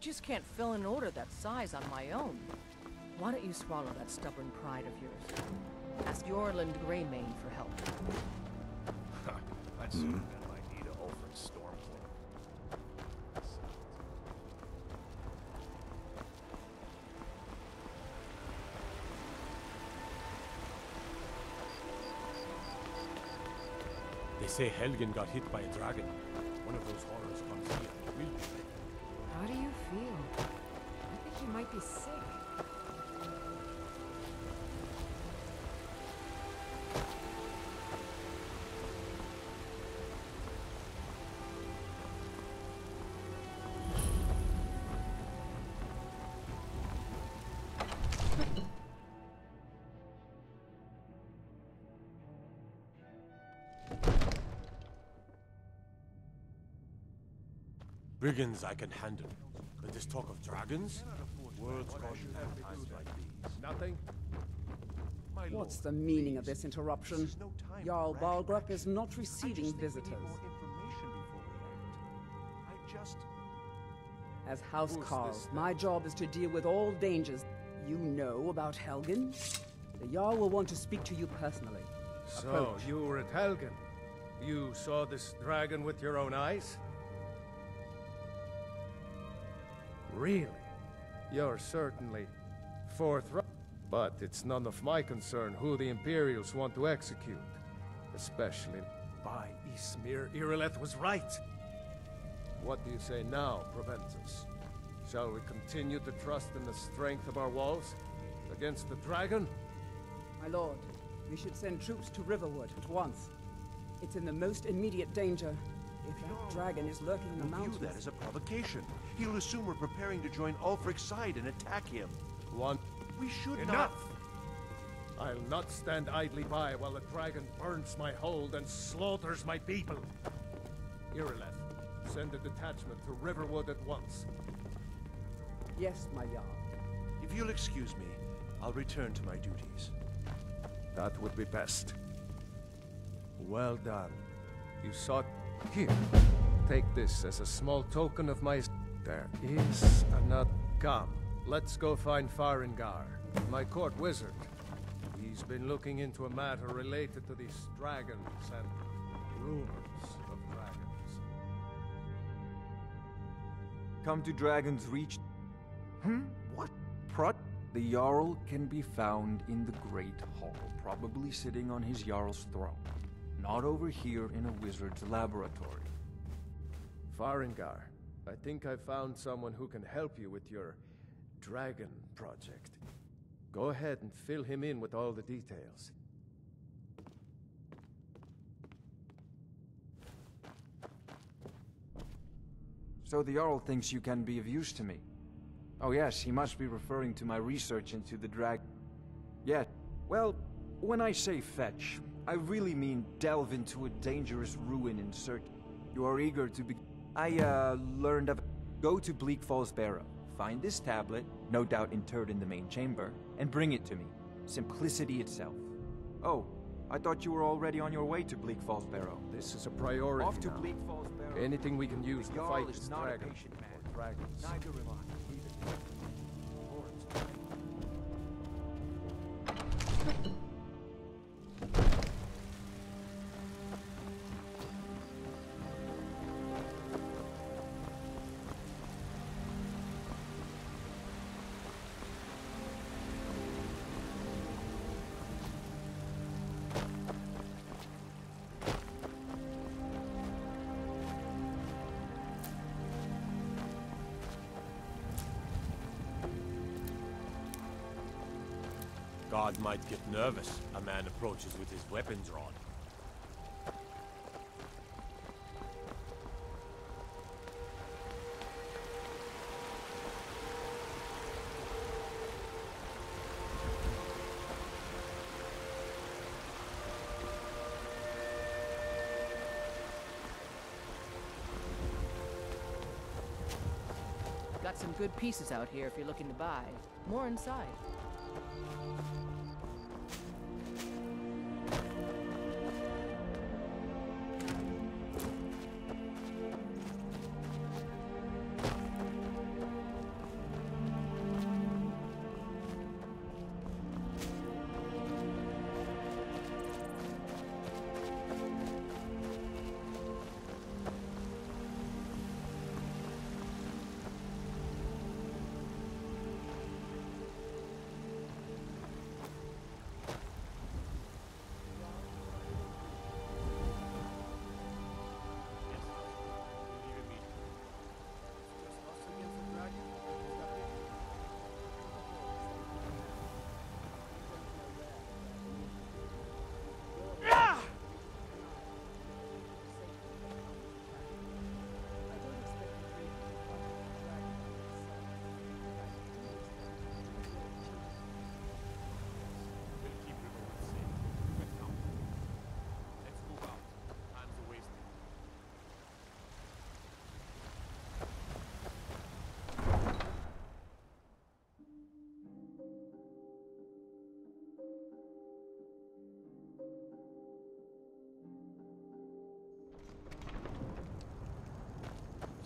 just can't fill an order that size on my own. Why don't you swallow that stubborn pride of yours? Ask Eorlund Gray-Mane for help. I'd sooner than I need a Ulfric Stormcloak. They say Helgen got hit by a dragon. One of those horrors comes here. We'll be ready. Feel? I think he might be sick. Brigands I can handle. But this talk of dragons? Words gone mad times like these. Nothing? My What's lord, the meaning of this interruption? This is no time Jarl for Balgruuf is action. not I receiving just think we need visitors. more information before we act. I just... As House Who's Carl, my job is to deal with all dangers. You know about Helgen? The Jarl will want to speak to you personally. So, Approach. you were at Helgen. You saw this dragon with your own eyes? Really? You're certainly forthright. But it's none of my concern who the Imperials want to execute. Especially by Ysmir. Irileth was right. What do you say now, Proventus? Shall we continue to trust in the strength of our walls? Against the dragon? My lord, we should send troops to Riverwood at once. It's in the most immediate danger. If that dragon is lurking in the We'll view mountains... that as a provocation. He'll assume we're preparing to join Ulfric's side and attack him. One We should Enough! not... I'll not stand idly by while the dragon burns my hold and slaughters my people. Irileth, send a detachment to Riverwood at once. Yes, my Jarl. If you'll excuse me, I'll return to my duties. That would be best. Well done. You sought... Here. Take this as a small token of my... There is another... Come, let's go find Farengar, my court wizard. He's been looking into a matter related to these dragons and rumors of dragons. Come to Dragonsreach. Hmm? What? Prut? The Jarl can be found in the Great Hall, probably sitting on his Jarl's throne. Not over here in a wizard's laboratory. Farengar, I think I found someone who can help you with your dragon project. Go ahead and fill him in with all the details. So the Jarl thinks you can be of use to me. Oh yes, he must be referring to my research into the drag... Yeah, well, when I say fetch, I really mean delve into a dangerous ruin in search... You are eager to be... I, uh, learned of... Go to Bleak Falls Barrow, find this tablet, no doubt interred in the main chamber, and bring it to me. Simplicity itself. Oh, I thought you were already on your way to Bleak Falls Barrow. This is a priority Off to now. Bleak Falls Barrow. Anything we can use The to fight is this dragon. patient man. Or dragons. Neither am I. God might get nervous. A man approaches with his weapon drawn. Got some good pieces out here if you're looking to buy. More inside.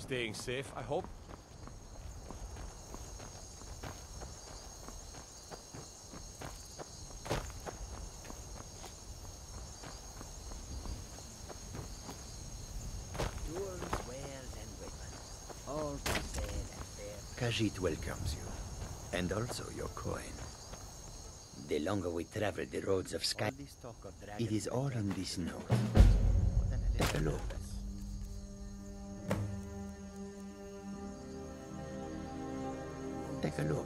Staying safe, I hope. Tools, wares, and weapons. All for sale. Khajiit welcomes you. And also your coin. The longer we travel the roads of Sky, it is all in this note. Take a look. 带个路。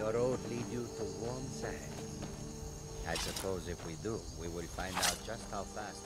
Your road lead you to warm sands. I suppose if we do, we will find out just how fast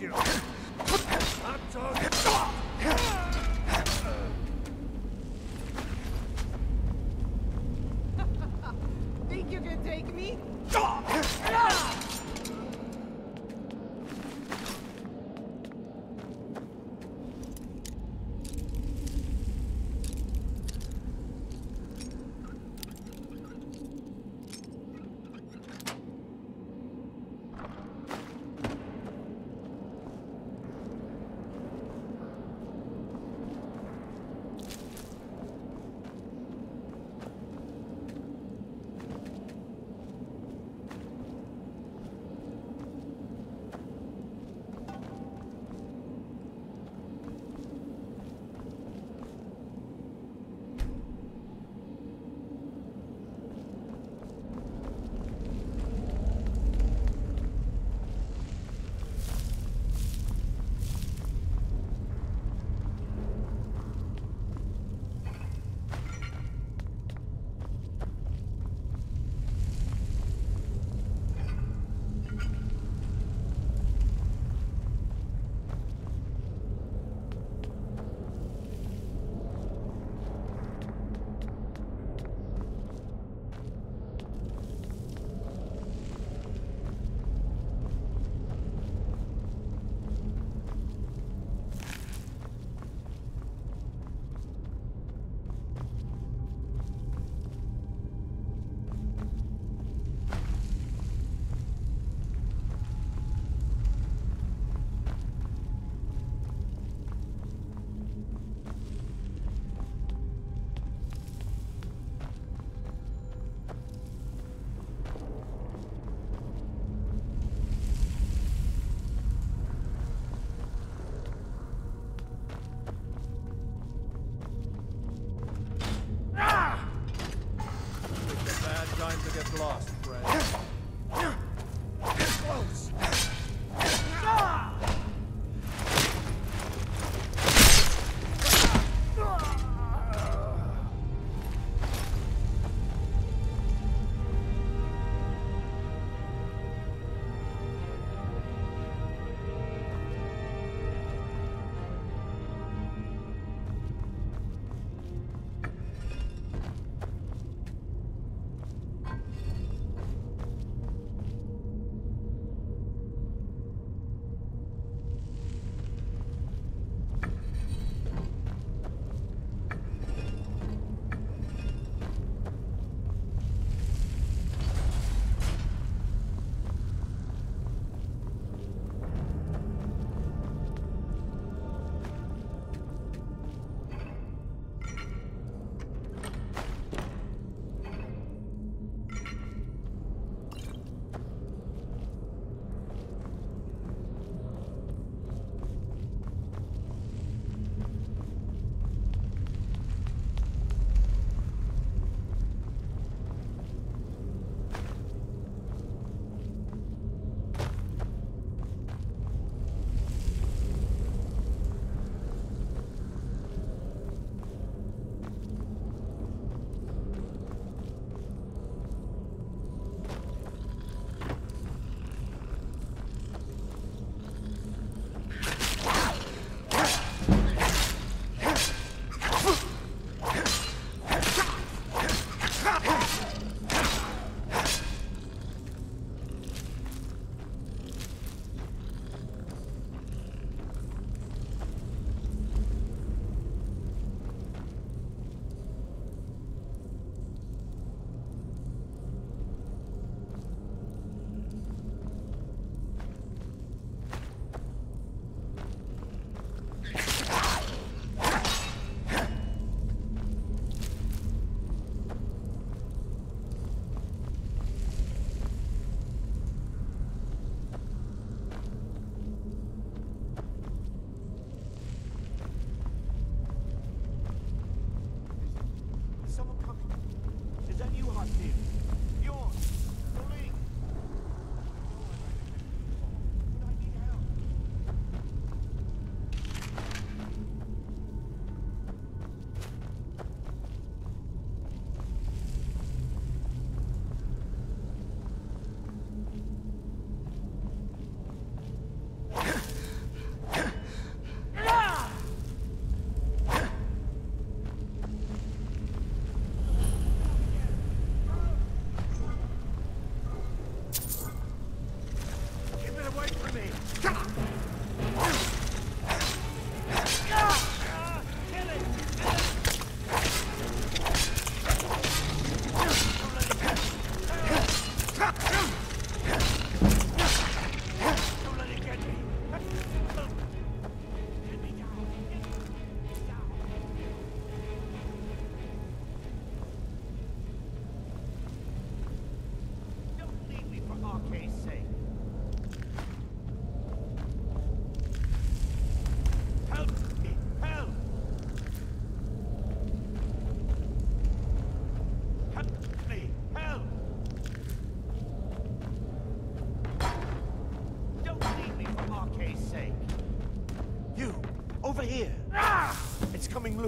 you!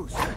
Loose.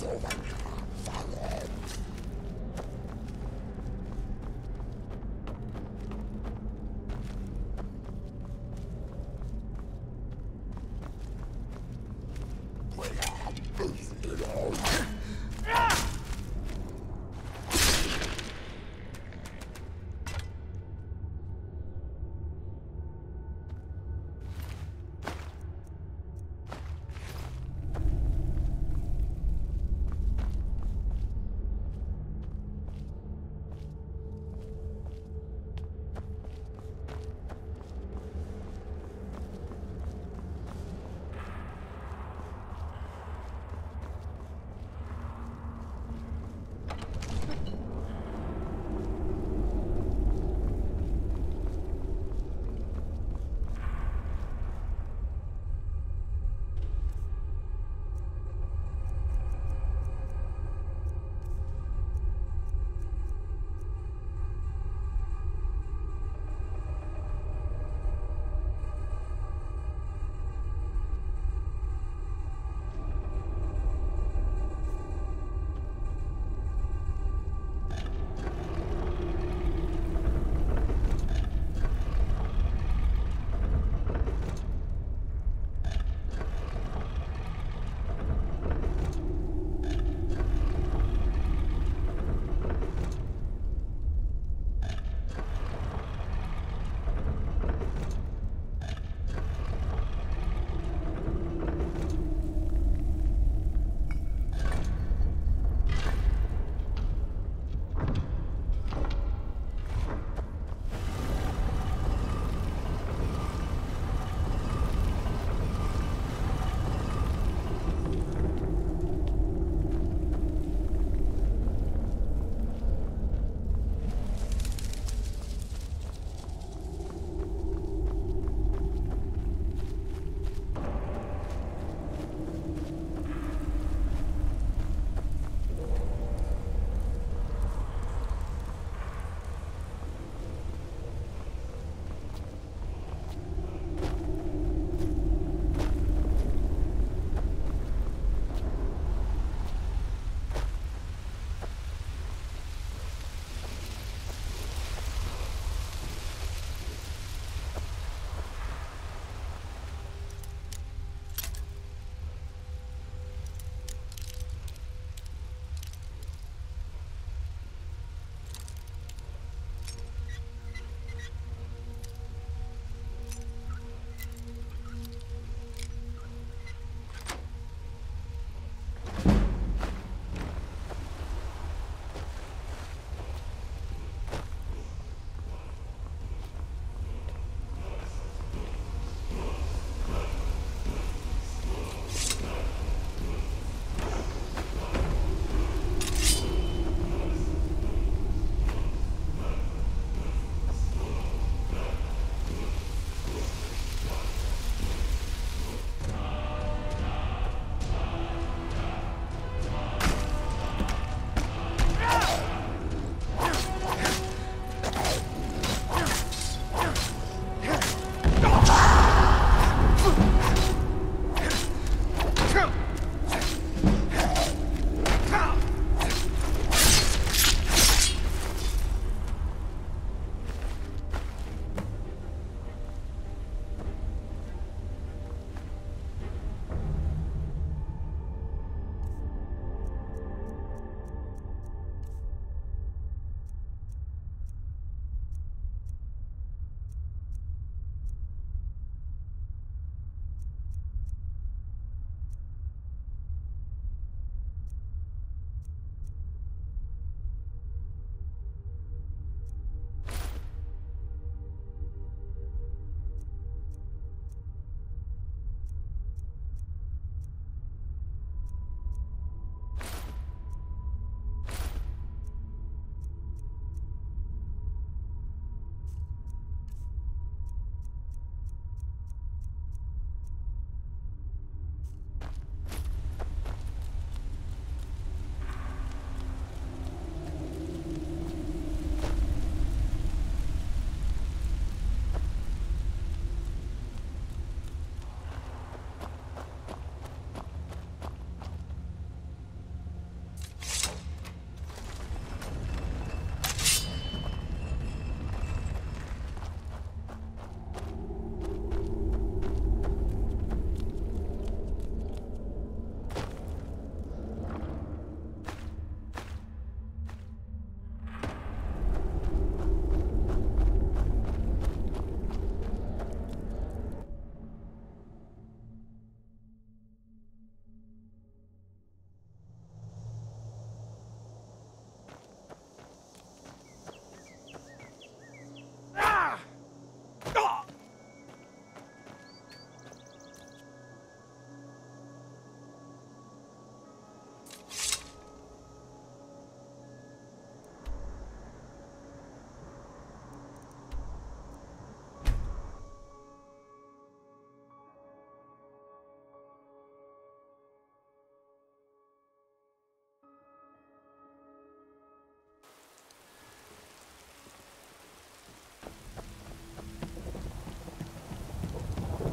Let's go.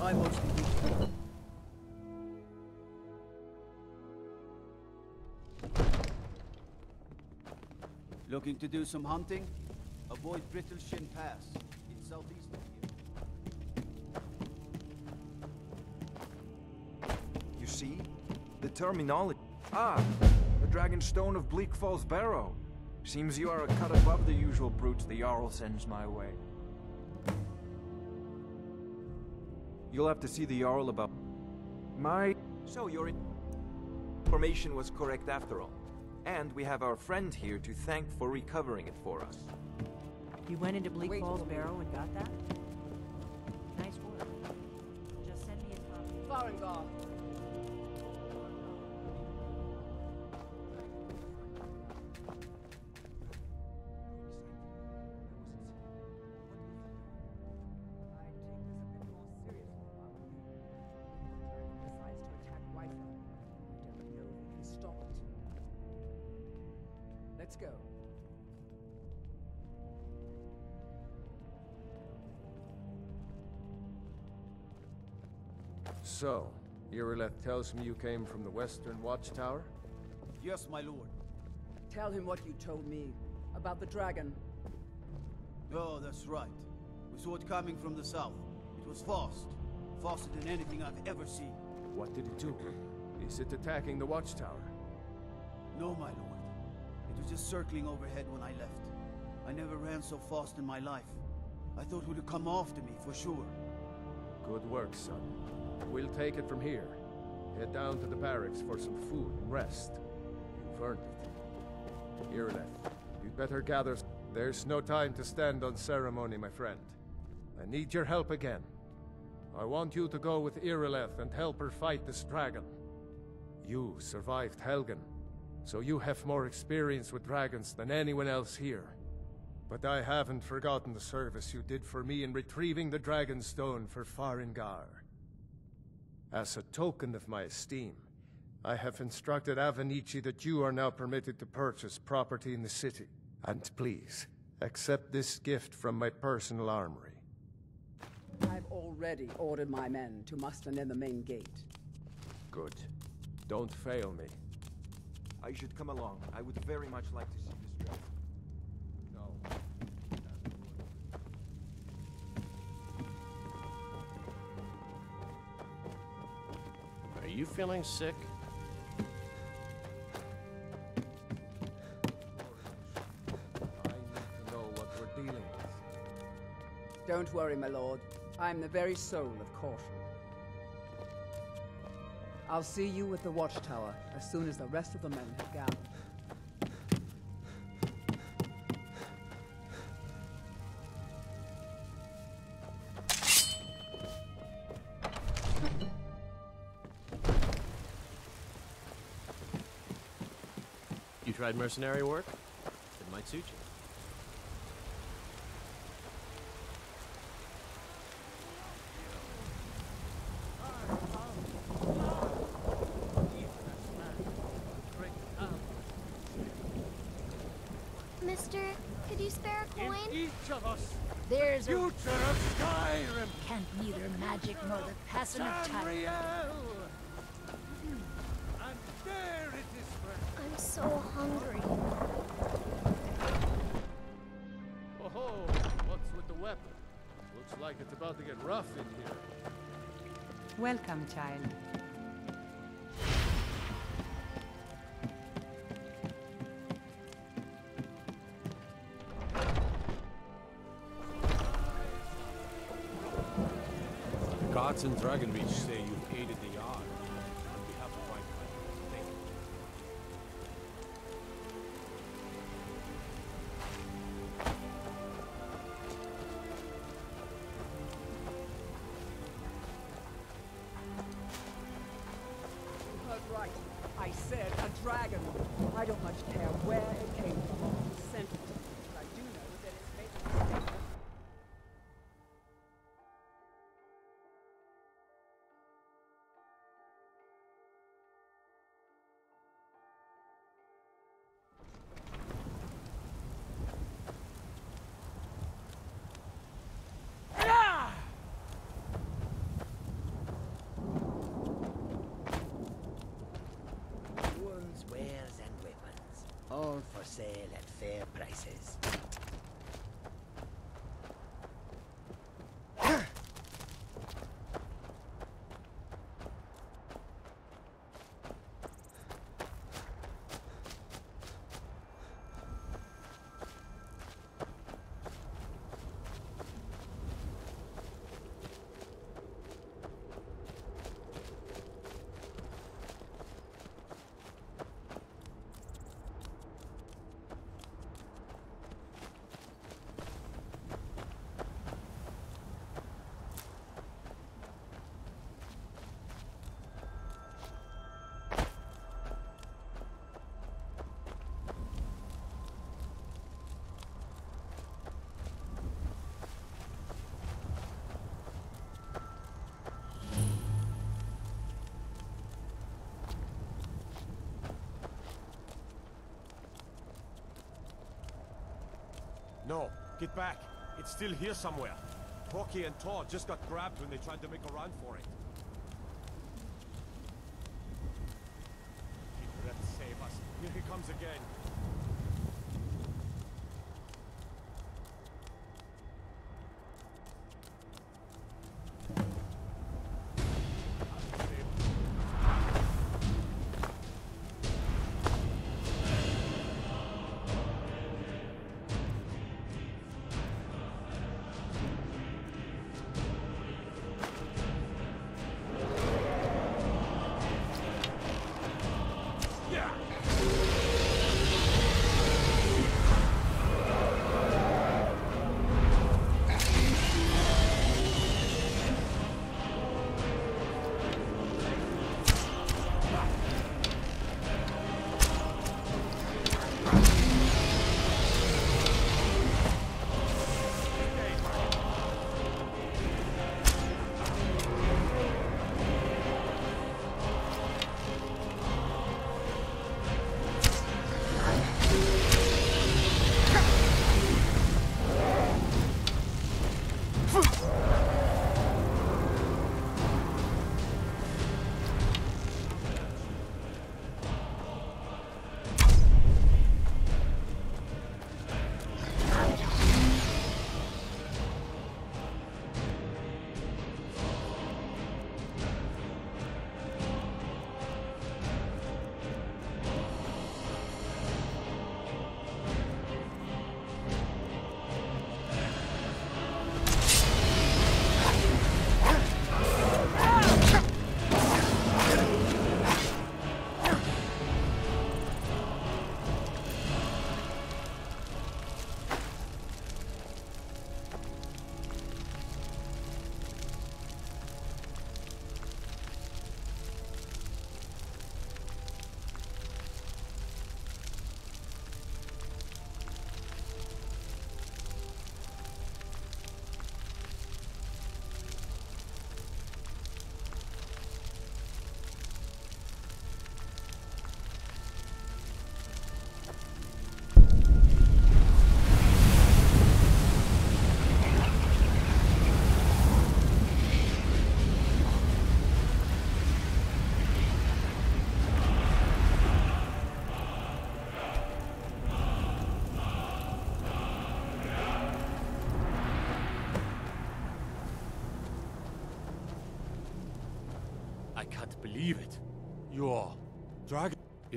I mostly read. Looking to do some hunting? Avoid Brittleshin Pass in southeast of here. You see? The terminology. Ah, the Dragon Stone of Bleak Falls Barrow. Seems you are a cut above the usual brutes the Jarl sends my way. You'll have to see the Jarl about... My... So your information was correct after all. And we have our friend here to thank for recovering it for us. You went into Bleak Falls Barrow and got that? Let's go. So, Irileth tells me you came from the Western Watchtower? Yes, my lord. Tell him what you told me about the dragon. Oh, that's right. We saw it coming from the south. It was fast. Faster than anything I've ever seen. What did it do? Is it attacking the Watchtower? No, my lord. It was just circling overhead when I left. I never ran so fast in my life. I thought it would have come after me, for sure. Good work, son. We'll take it from here. Head down to the barracks for some food and rest. You've earned it. Irileth, you'd better gather... There's no time to stand on ceremony, my friend. I need your help again. I want you to go with Irileth and help her fight this dragon. You survived Helgen, so you have more experience with dragons than anyone else here. But I haven't forgotten the service you did for me in retrieving the Dragon Stone for Farengar. As a token of my esteem, I have instructed Avenicci that you are now permitted to purchase property in the city. And please, accept this gift from my personal armory. I've already ordered my men to muster near the main gate. Good. Don't fail me. I should come along. I would very much like to see this dragon. No. Are you feeling sick? I need to know what we're dealing with. Don't worry, my lord. I'm the very soul of caution. I'll see you at the watchtower as soon as the rest of the men have gathered. You tried mercenary work? It might suit you. Mister, could you spare a coin? Each of us, There's future of Skyrim, can't neither magic nor the passing of time. And there it is, friend. I'm so hungry. Oh, what's with the weapon? Looks like it's about to get rough in here. Welcome, child. Gods in Dragonsreach say you've No, get back. It's still here somewhere. Hroki and Tor just got grabbed when they tried to make a run for it. Let's save us. Here he comes again.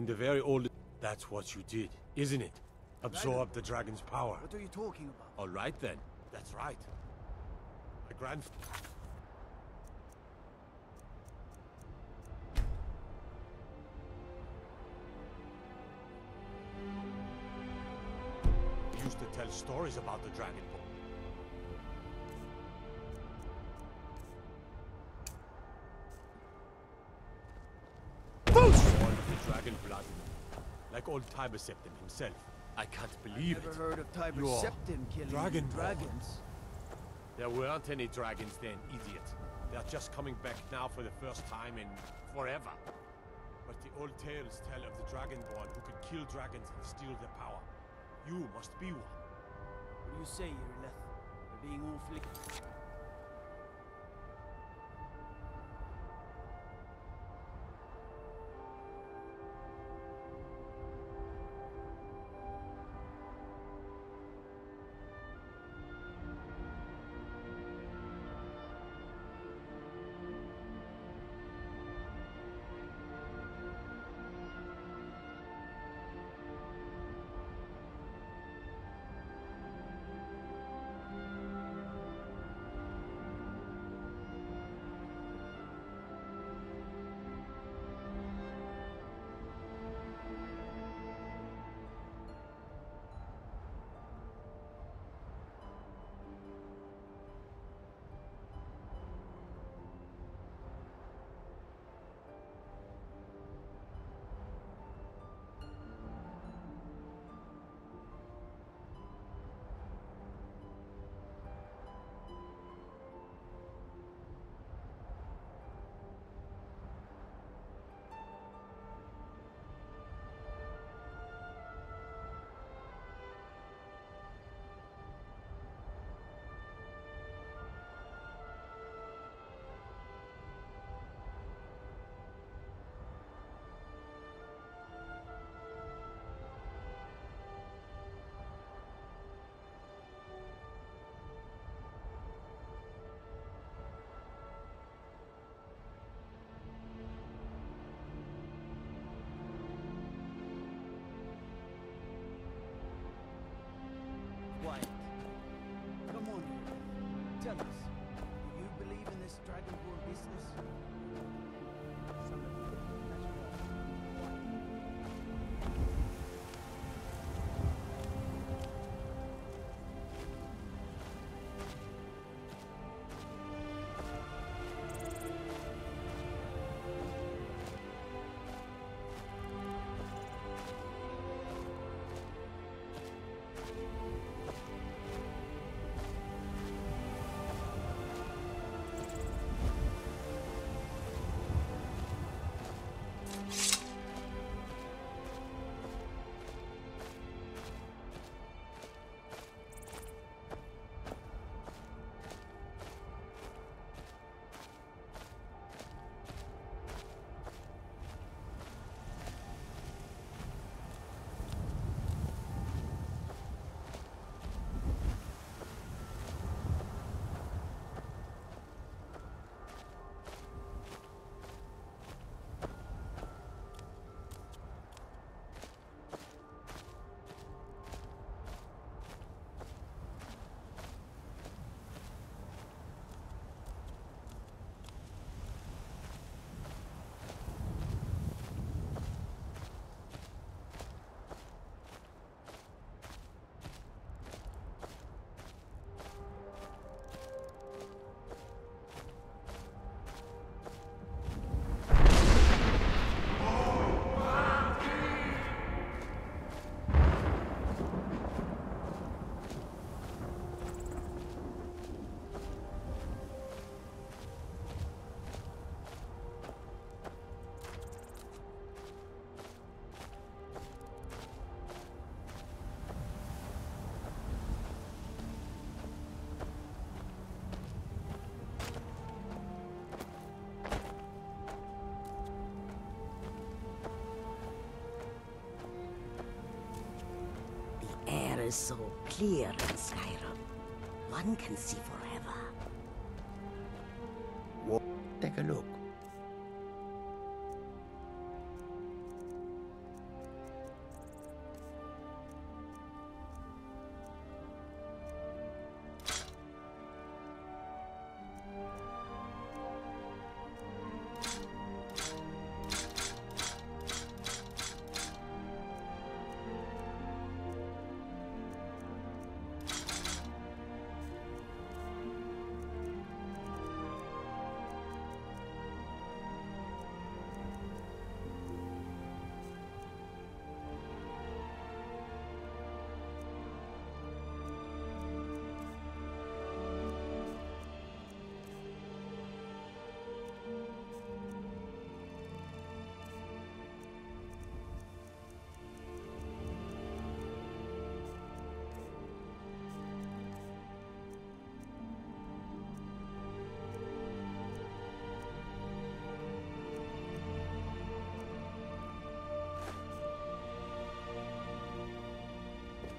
The very old... That's what you did, isn't it? Absorb the dragon's power. What are you talking about? All right then. That's right. My grand... used to tell stories about the dragon. Like old Tiber Septim himself. I can't believe Never it. heard of Tiber You're Septim killing Dragonborn. dragons. There weren't any dragons then, idiot. They're just coming back now for the first time in forever. But the old tales tell of the Dragonborn who could kill dragons and steal their power. You must be one. What do you say, Irileth? They're being awfully... so clear in Skyrim. One can see forever.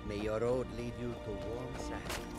May your road lead you to warm sands.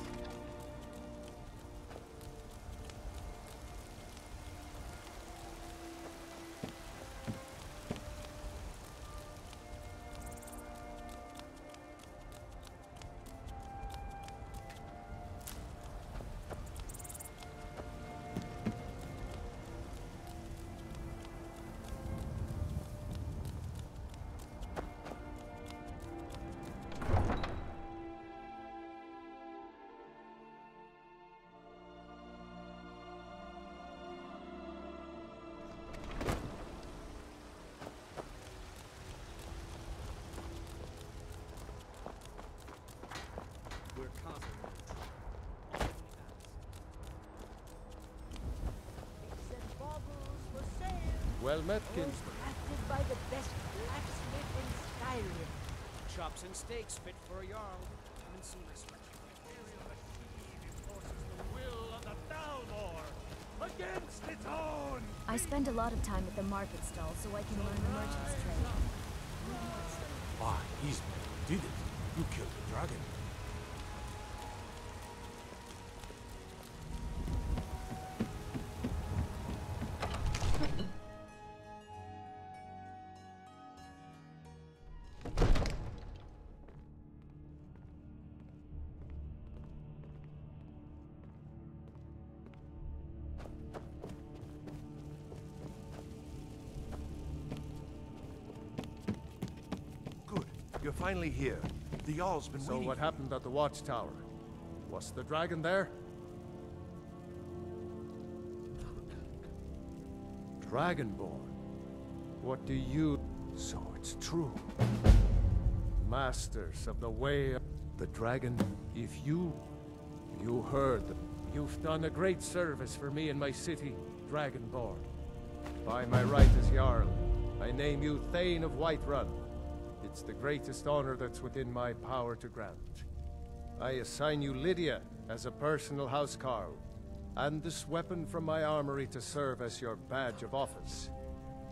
Well met, King. Crafted by the best blacksmith in Skyrim. Chops and steaks fit for a Jarl. Come and see my sweatshirt. Against its own! I spend a lot of time at the market stall so I can learn the merchant's trade. Ah, he's the man who did it. You killed the dragon. Finally here. The Jarl's been So waiting. what happened at the watchtower? Was the dragon there? Dragonborn? What do you... So it's true. Masters of the way of the dragon, if you... You heard them. You've done a great service for me and my city, Dragonborn. By my right as Jarl, I name you Thane of Whiterun. It's the greatest honor that's within my power to grant. I assign you Lydia as a personal housecarl, and this weapon from my armory to serve as your badge of office.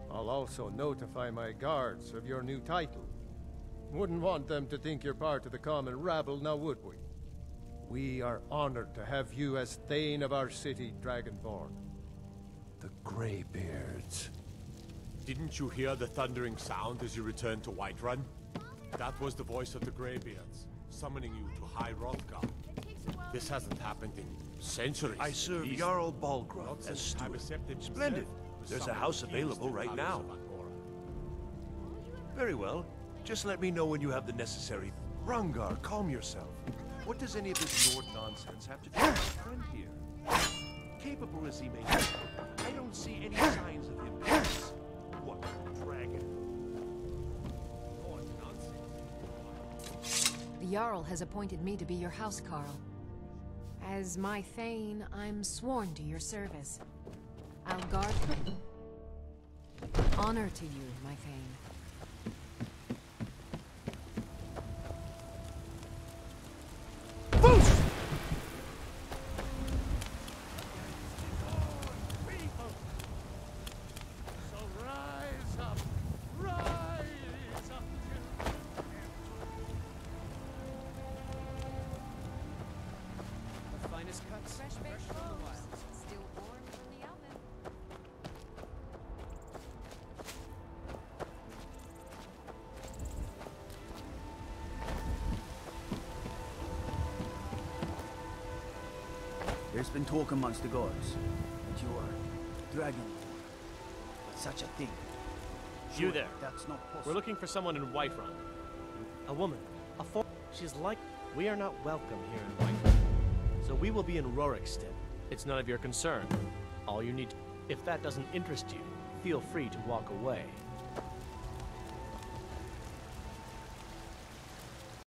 I'll also notify my guards of your new title. Wouldn't want them to think you're part of the common rabble, now would we? We are honored to have you as Thane of our city, Dragonborn. The Greybeards. Didn't you hear the thundering sound as you returned to Whiterun? That was the voice of the Greybeards, summoning you to High Hrothgar. This hasn't happened in centuries. I serve. Jarl Balgruuf as steward. Splendid. There's a house available right now. Very well. Just let me know when you have the necessary... Hrongar, calm yourself. What does any of this Nord nonsense have to do with my friend here? Capable as he may be, I don't see any signs Jarl has appointed me to be your house, Carl. As my Thane, I'm sworn to your service. I'll guard... Honor to you, my Thane. There's been talk amongst the guards that you are dragon. But such a thing. You there. That's not possible. We're looking for someone in Whiterun. A woman. A for She's like... We are not welcome here in Whiterun. So we will be in Rorikstead. It's none of your concern. All you need... If that doesn't interest you, feel free to walk away.